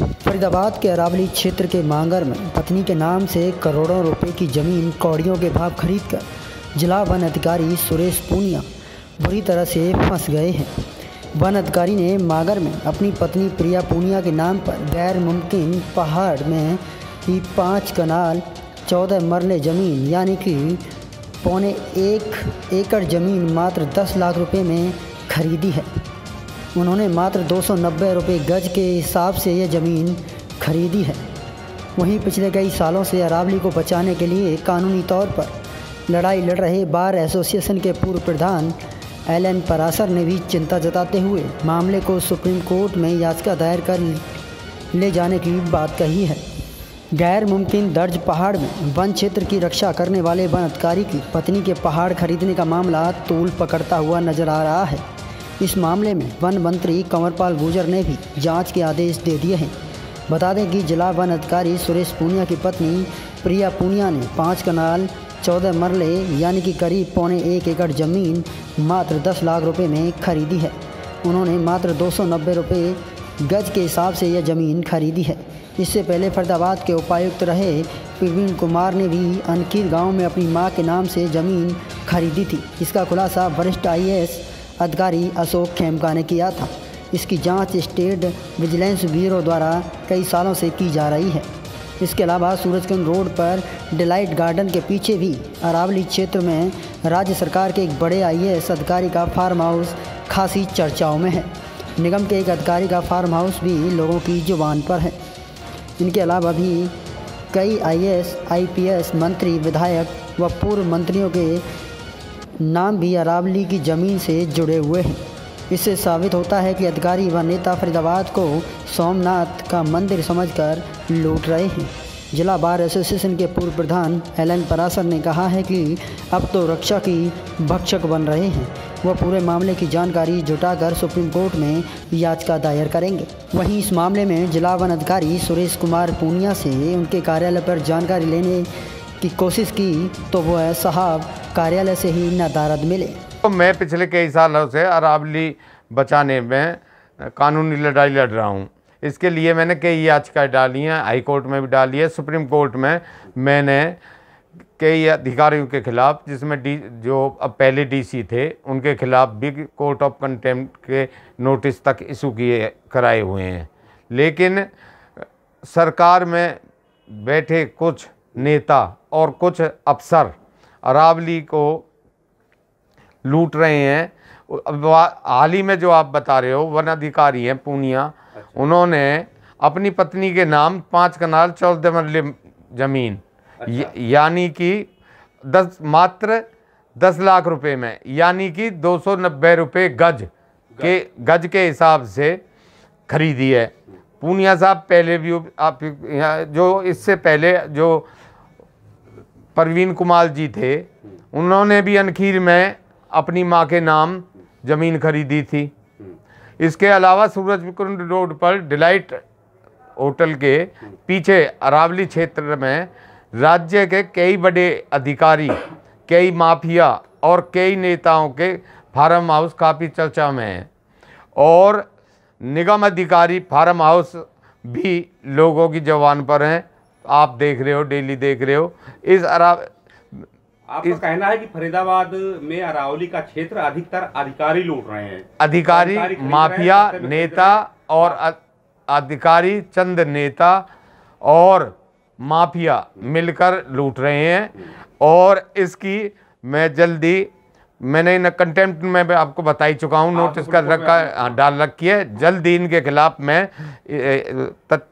फरीदाबाद के अरावली क्षेत्र के मांगर में पत्नी के नाम से करोड़ों रुपए की ज़मीन कौड़ियों के भाव खरीदकर जिला वन अधिकारी सुरेश पूनिया बुरी तरह से फंस गए हैं। वन अधिकारी ने मांगर में अपनी पत्नी प्रिया पूनिया के नाम पर गैर मुमकिन पहाड़ में ही पाँच कनाल, चौदह मरले ज़मीन, यानी कि पौने एक एकड़ ज़मीन मात्र दस लाख रुपए में खरीदी है। उन्होंने मात्र दो सौ नब्बे रुपये गज के हिसाब से यह ज़मीन खरीदी है। वहीं पिछले कई सालों से अरावली को बचाने के लिए कानूनी तौर पर लड़ाई लड़ रहे बार एसोसिएशन के पूर्व प्रधान एल एन परासर ने भी चिंता जताते हुए मामले को सुप्रीम कोर्ट में याचिका दायर कर ले जाने की बात कही है। गैर मुमकिन दर्ज पहाड़ में वन क्षेत्र की रक्षा करने वाले वन अधिकारी की पत्नी के पहाड़ खरीदने का मामला तूल पकड़ता हुआ नज़र आ रहा है। इस मामले में वन मंत्री कंवरपाल गुर्जर ने भी जाँच के आदेश दे दिए हैं। बता दें कि जिला वन अधिकारी सुरेश पूनिया की पत्नी प्रिया पूनिया ने पाँच कनाल, चौदह मरले, यानी कि करीब पौने एक एकड़ ज़मीन मात्र दस लाख रुपए में खरीदी है। उन्होंने मात्र दो सौ नब्बे रुपये गज के हिसाब से यह ज़मीन खरीदी है। इससे पहले फरीदाबाद के उपायुक्त रहे प्रवीण कुमार ने भी अनकीर गाँव में अपनी माँ के नाम से ज़मीन खरीदी थी। इसका खुलासा वरिष्ठ आईएएस अधिकारी अशोक खेमका ने किया था। इसकी जाँच स्टेट विजिलेंस ब्यूरो द्वारा कई सालों से की जा रही है। इसके अलावा सूरजकुंड रोड पर डिलाइट गार्डन के पीछे भी अरावली क्षेत्र में राज्य सरकार के एक बड़े आईएएस अधिकारी का फार्म हाउस खासी चर्चाओं में है। निगम के एक अधिकारी का फार्म हाउस भी लोगों की ज़ुबान पर है। इनके अलावा भी कई आईएएस, आईपीएस मंत्री विधायक व पूर्व मंत्रियों के नाम भी अरावली की ज़मीन से जुड़े हुए हैं। इससे साबित होता है कि अधिकारी व नेता फरीदाबाद को सोमनाथ का मंदिर समझकर लूट रहे हैं। जिला बार एसोसिएशन के पूर्व प्रधान एल एन परासर ने कहा है कि अब तो रक्षा की भक्षक बन रहे हैं। वह पूरे मामले की जानकारी जुटाकर सुप्रीम कोर्ट में याचिका दायर करेंगे। वहीं इस मामले में जिला वन अधिकारी सुरेश कुमार पूनिया से उनके कार्यालय पर जानकारी लेने की कोशिश की तो वह साहब कार्यालय से ही नदारद मिले। तो मैं पिछले कई सालों से अरावली बचाने में कानूनी लड़ाई लड़ रहा हूँ। इसके लिए मैंने कई याचिकाएँ डाली हैं, हाई कोर्ट में भी डाली है, सुप्रीम कोर्ट में मैंने कई अधिकारियों के खिलाफ, जिसमें डी, जो अब पहले डीसी थे, उनके खिलाफ भी कोर्ट ऑफ़ कंटेम्प्ट के नोटिस तक इशू किए, कराए हुए हैं। लेकिन सरकार में बैठे कुछ नेता और कुछ अफसर अरावली को लूट रहे हैं हाल ही में जो आप बता रहे हो वन अधिकारी हैं पूनिया अच्छा। उन्होंने अपनी पत्नी के नाम पाँच कनाल चौदह मरले ज़मीन अच्छा। यानी कि दस मात्र दस लाख रुपए में यानी कि दो सौ नब्बे रुपये गज के गज के हिसाब से खरीदी है पूनिया साहब पहले भी आप जो इससे पहले जो परवीन कुमार जी थे। उन्होंने भी अनखीर में अपनी माँ के नाम ज़मीन खरीदी थी। इसके अलावा सूरज सूरजकुंड रोड पर डिलाइट होटल के पीछे अरावली क्षेत्र में राज्य के कई बड़े अधिकारी, कई माफिया और कई नेताओं के फार्म हाउस काफ़ी चर्चा में हैं और निगम अधिकारी फार्म हाउस भी लोगों की जवान पर हैं। आप देख रहे हो डेली देख रहे हो। इस अरा आपका कहना है कि फरीदाबाद में अरावली का क्षेत्र अधिकतर अधिकारी लूट रहे हैं। अधिकारी, अधिकारी माफिया नेता और अधिकारी चंद नेता और माफिया मिलकर लूट रहे हैं। और इसकी मैं जल्दी मैंने इन कंटेम्प्ट में भी आपको बता ही चुका हूँ नोटिस कर रखा डाल रखी है। जल्दी इनके खिलाफ मैं